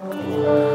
Amém.